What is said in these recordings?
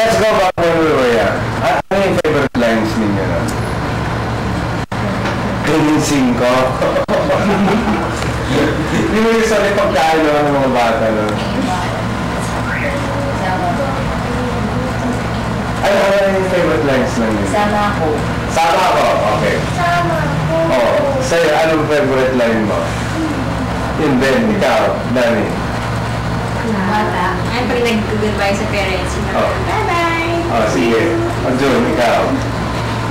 let's go back where we were young. Ah, Ano yung favorite lines ninyo nun? Kininsing ko. Hindi mo yung sorry pagkain naman ng mga bata nun. Ano ano yung favorite lines ninyo? Sama ako. Sama ako. Okay. Sama ako. Oh, sa'yo, anong favorite line mo? Yun din, ikaw, Dani. Bata. Ay, pag nag-goodbye sa parents, Oh. bye-bye. Oh, sige. Oh, Jun, ikaw.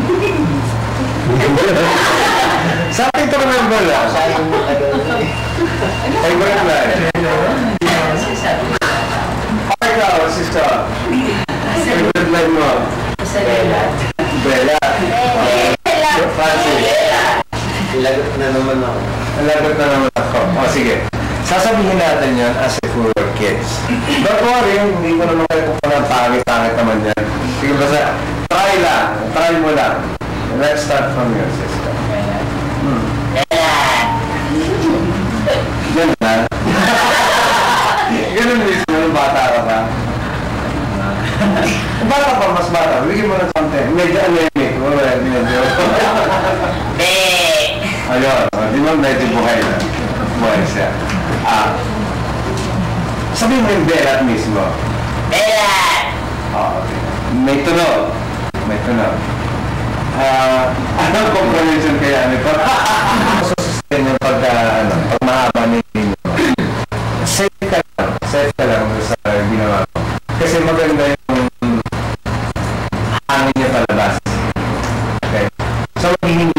Something to remember lang. Favorite line. Oh, ikaw, sister. Favorite line mo? Bella. Bella. Oh, Francis. Lagot na naman ako. Nalagot na naman ako. O sige. Sasabihin natin yan as if we were kids. Don't worry, hindi ko naman kayo kung pangit-pangit naman yan. Sige basta, try lang. Try mo lang. Let's start from your sister. Hmm. Yan na. Ganun mismo, nung bata ka pa. Bata pa, mas bata. Bigyan mo ng konti. Medyo anemic. Wala, medyo. Ayun, di ba medyo buhay na? Buhay siya. Ah, sabihin mo yung belat mismo. Belat! Oo, okay. May tunog. May tunog. Ah, anong comprehension kaya nito? Susustain yung pagka, ano, pag mahaba ni ninyo. Safe ka lang. Safe ka lang sa ginawa mo. Kasi maganda yung hangin niya palabas. Okay. So, magiging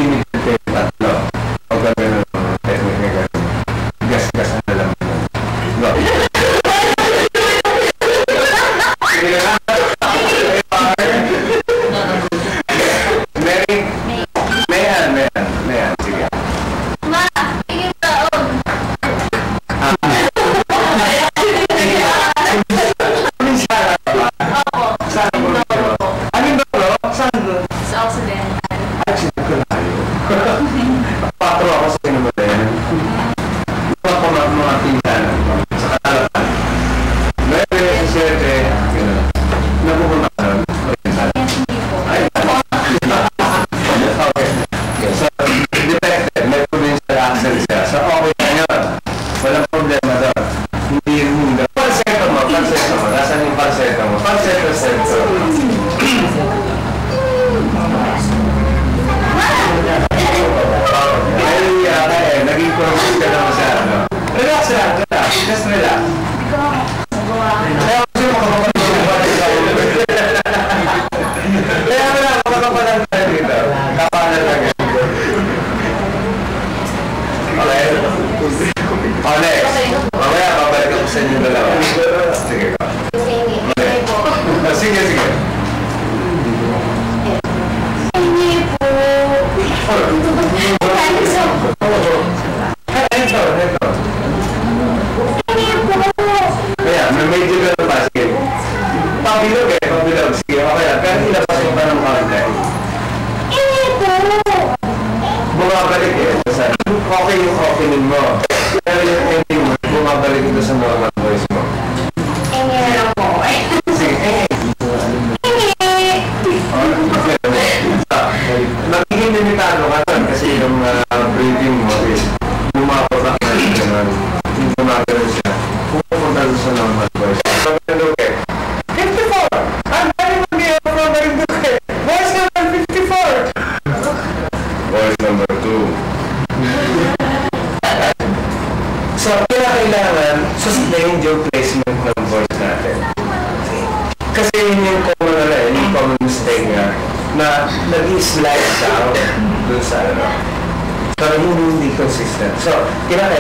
So, kinakailangan natin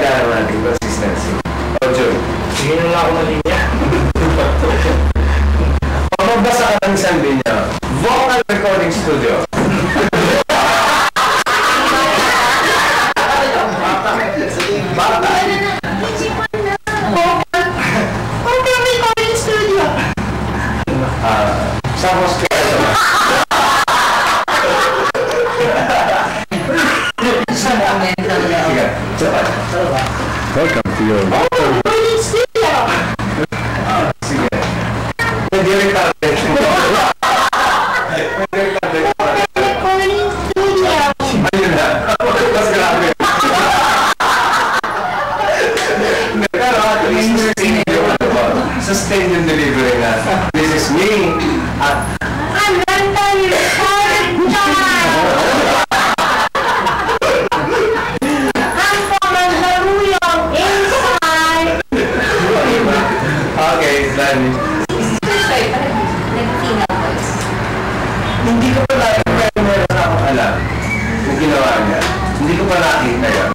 Hindi ko pa nakita yun.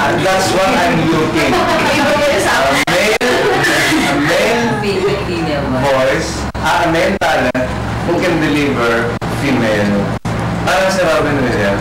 And that's what I'm looking. A male, a male voice, ah, a male talent who can deliver female. Parang si Robin Williams.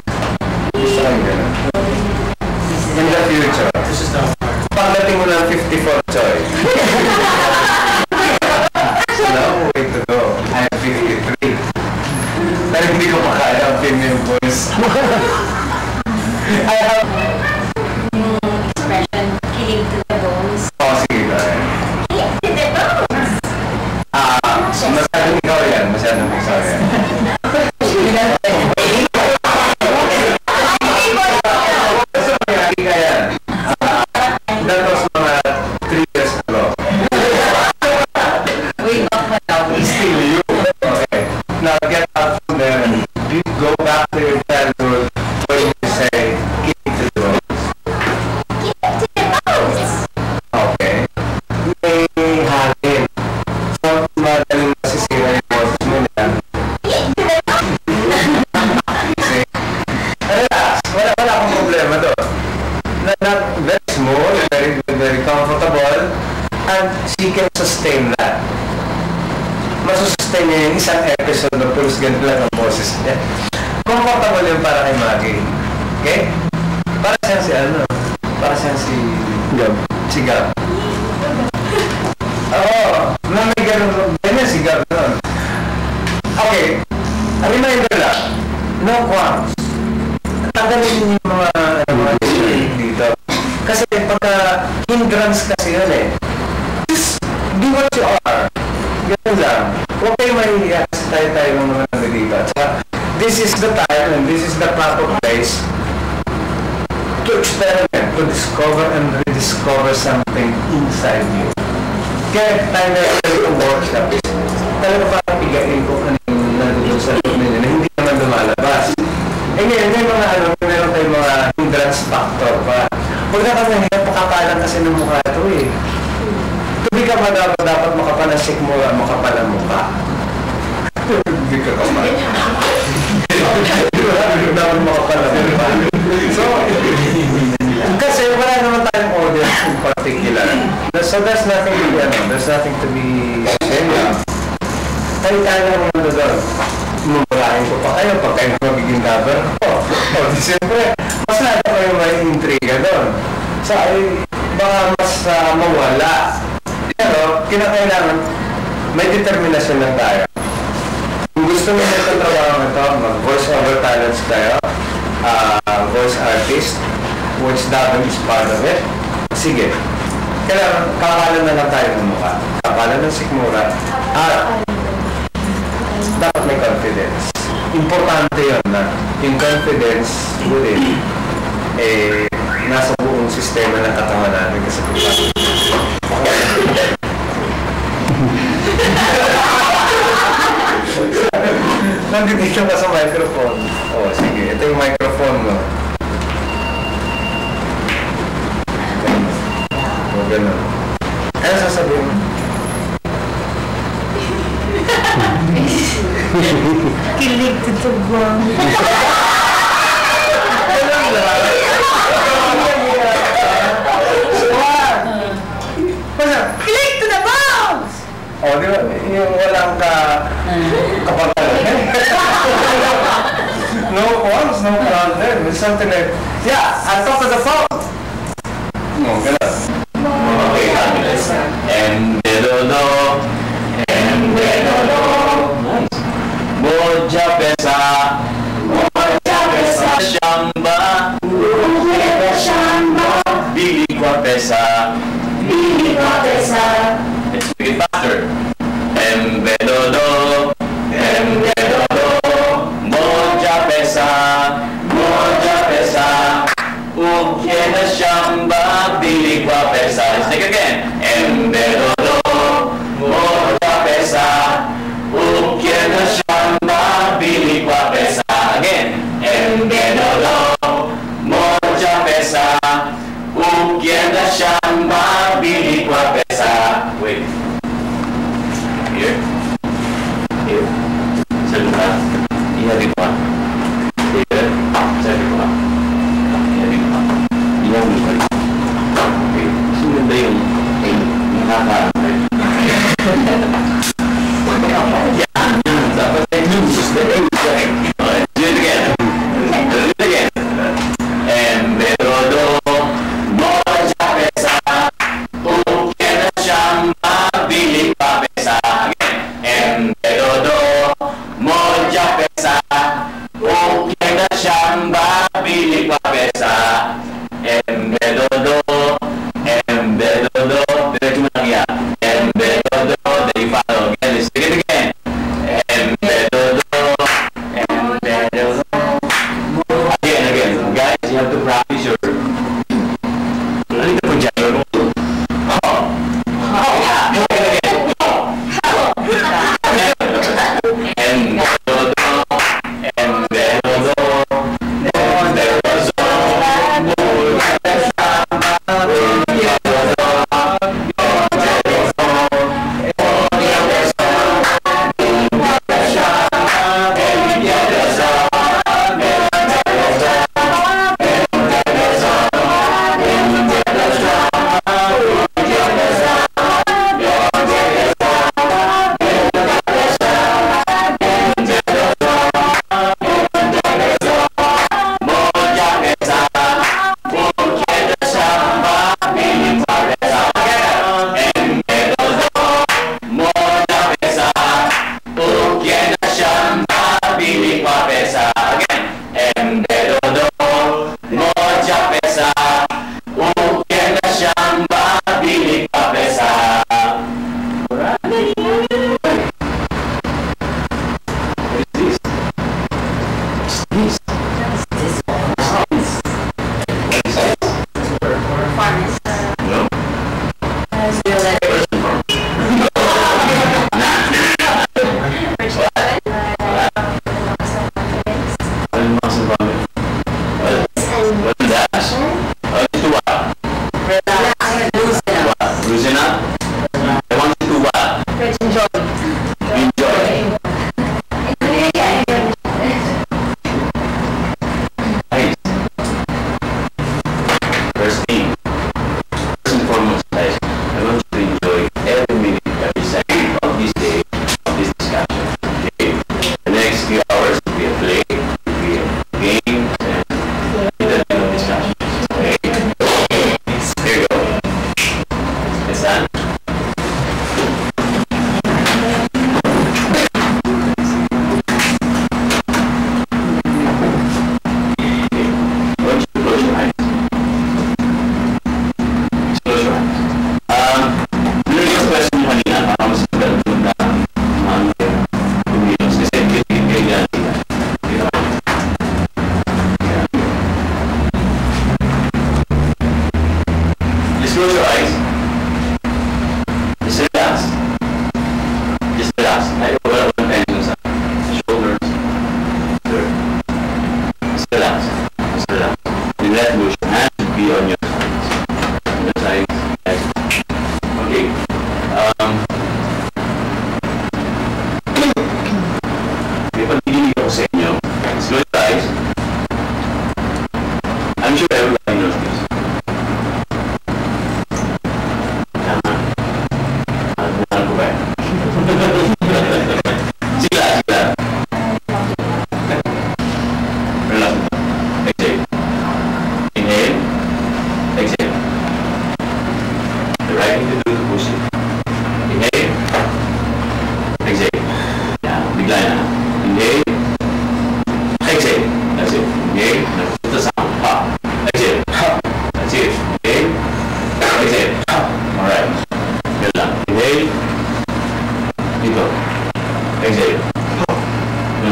Kasi tayo-tayo ng mga ano dito. At this is the time and this is the proper place to experiment, to discover and rediscover something inside you. Kaya tayo na itong workshop is talaga parang pigain kung ano yung nandun sa loob ninyo na hindi naman lumalabas. Eh ngayon, may mga ano, meron tayong mga hindrance factor pa. Huwag na kami hirap pakapalan kasi ng mukha ito eh. Tubi ka ba dapat, dapat makapanasik mo, makapal ang mukha? Hindi ka kapal. dapat makapal ang mukha. So, kasi wala naman tayong audience in particular. So there's nothing to be, ano, there's nothing to be of. Tayo-tayo lang naman doon. Mumurahin ko pa kayo pag kayo magiging lover ko. O, di siyempre, mas lalo kayo may intriga doon. So, ay, baka mas ah, mawala. Pero, kinakailangan, may determinasyon lang tayo. Kung gusto mo itong trabaho ito, mag-voice over talents tayo, ah, voice artist, which Davin is part of it, sige. Kailangan, kapalan na lang tayo ng mukha. Kapalan ng sikmura. At, dapat may confidence. Importante yun na yung confidence within eh, nasa buong sistema ng katawan natin kasi Nandito ka sa microphone. Oh, sige. Ito yung microphone mo. O, ganun. Ano sasabihin mo? Kilig to só not the fault.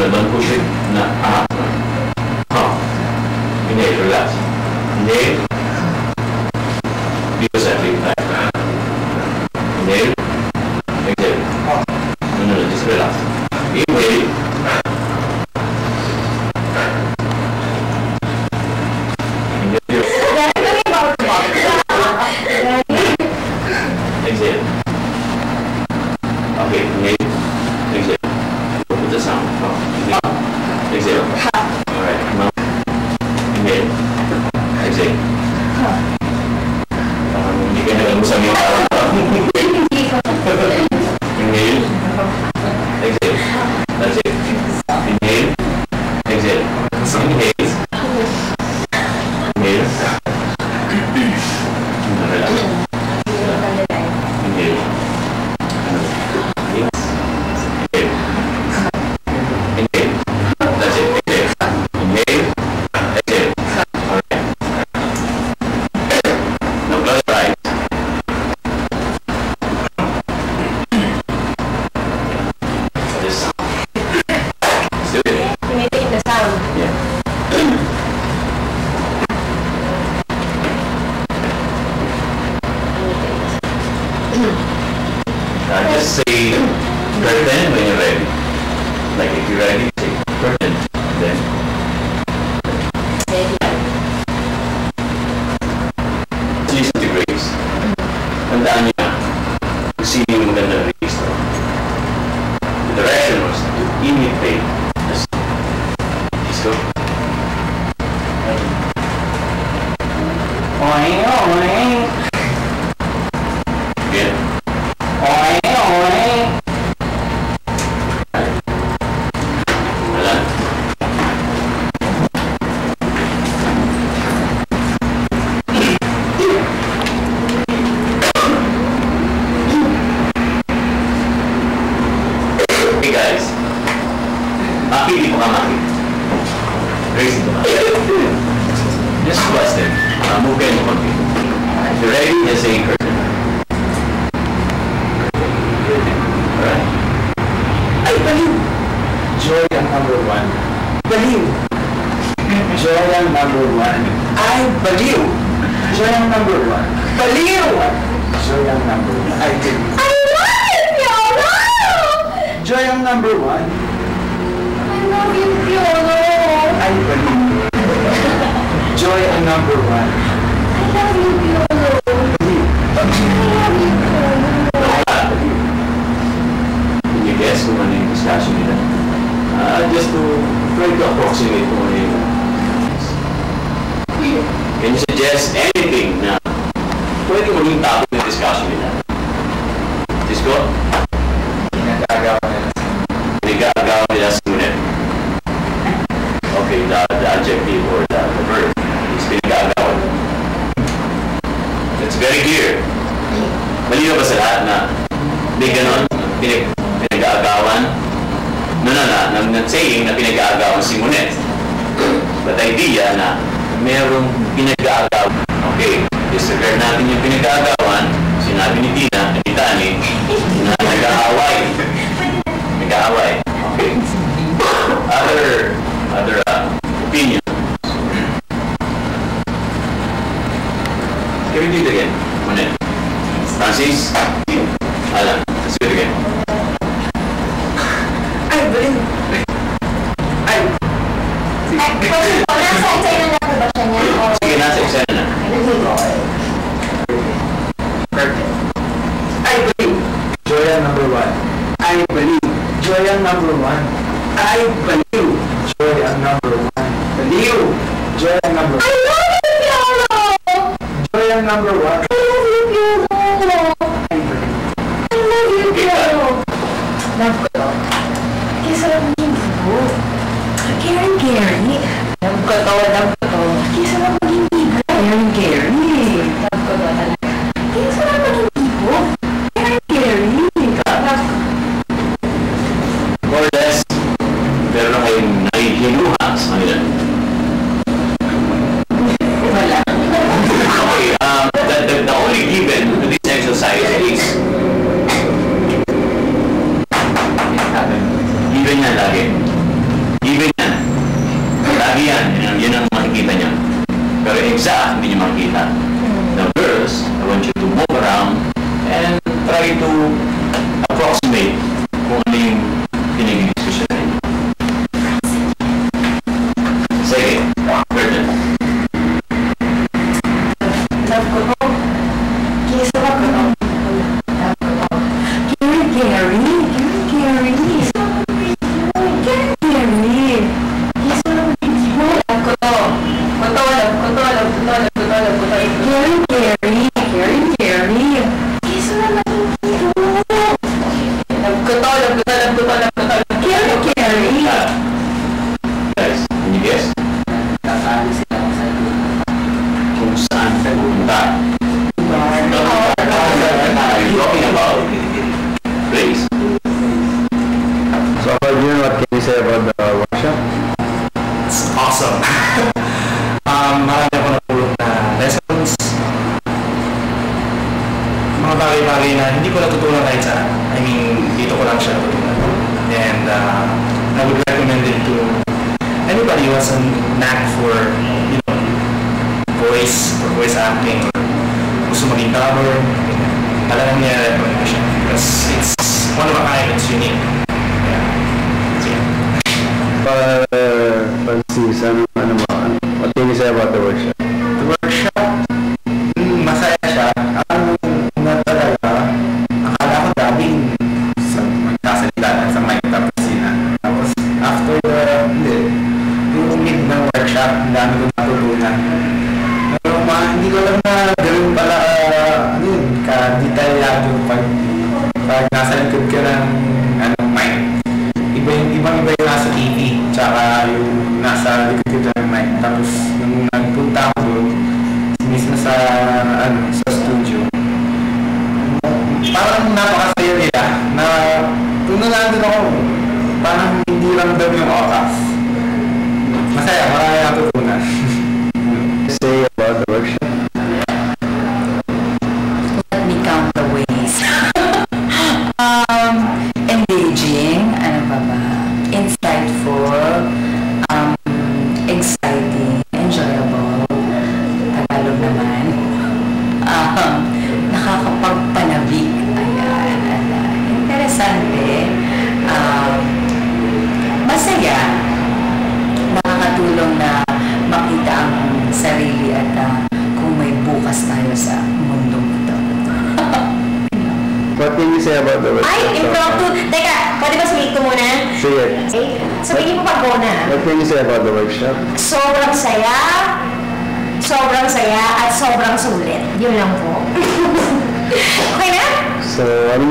d'un côté.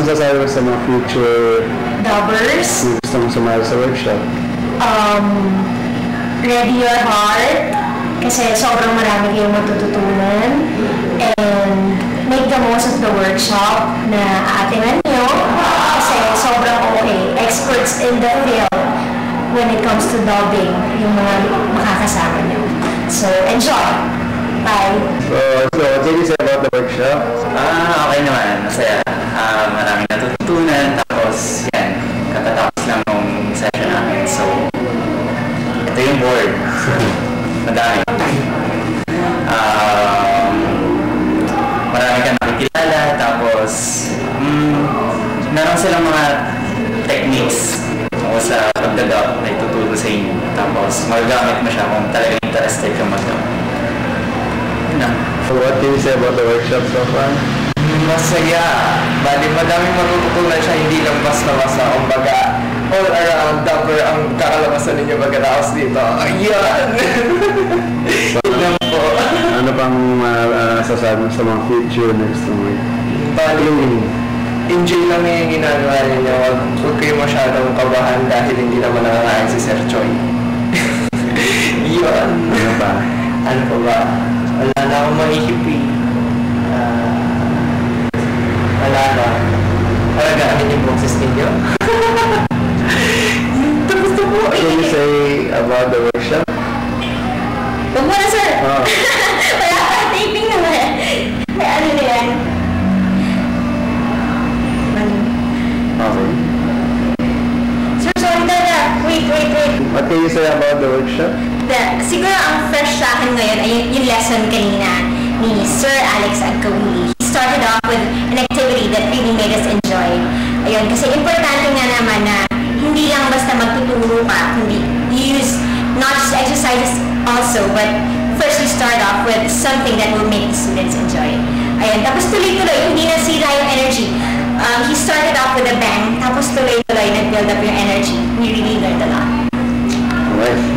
Masasabi mo sa mga future Dubbers, na gusto mong sumali sa workshop? um, ready your heart kasi sobrang marami kayong matututunan and make the most of the workshop na aatingan nyo kasi sobrang okay. Experts in the field when it comes to dubbing yung mga makakasama nyo. So, enjoy! Bye! So, so what can you say about the workshop? Ah, okay naman. Masaya. Ah, maraming natututunan. Tapos, yan. Katatapos lang nung session namin. So, ito yung board. Madami. Um, marami kang nakikilala. Tapos, mm, meron silang mga techniques tungkol sa pagdadap na ituturo sa inyo. Tapos, magagamit mo siya kung talagang interested ka mag-dap. So, what can you say about the workshop so far? Masaya. Bali, madaming matututunan siya, hindi lang basta-basta. Kumbaga, all around dapper ang kakalabasan ninyo pagkatapos dito. Ayan! Yun lang po. Ano pang uh, sasabi mo sa mga future next mo? Bali, enjoy lang yung ginagawa ninyo. Huwag, huwag kayo masyadong kabahan dahil hindi naman nakakain si Sir Choi. Yun. Ano pa? Ano pa ba? Wala na akong maihip. Ah, wala na. Alagaan yung boses ninyo. Tapos na po. What can you say about the workshop? Huwag mo na, sir! Oh. Wala pa, taping naman. May ano na yan. Okay. Sir, sorry talaga. Wait, wait, wait. What can you say about the workshop? The, siguro ang fresh sa akin ngayon ay yung lesson kanina ni Sir Alex Agkawili. He started off with an activity that really made us enjoy. Ayun, kasi importante nga naman na hindi lang basta magtuturo ka, kundi you use not just exercises also, but first you start off with something that will make the students enjoy. Ayun, tapos tuloy-tuloy, hindi nasira yung energy. Um, he started off with a bang, tapos tuloy-tuloy nag-build up yung energy. We really learned a lot. Alright.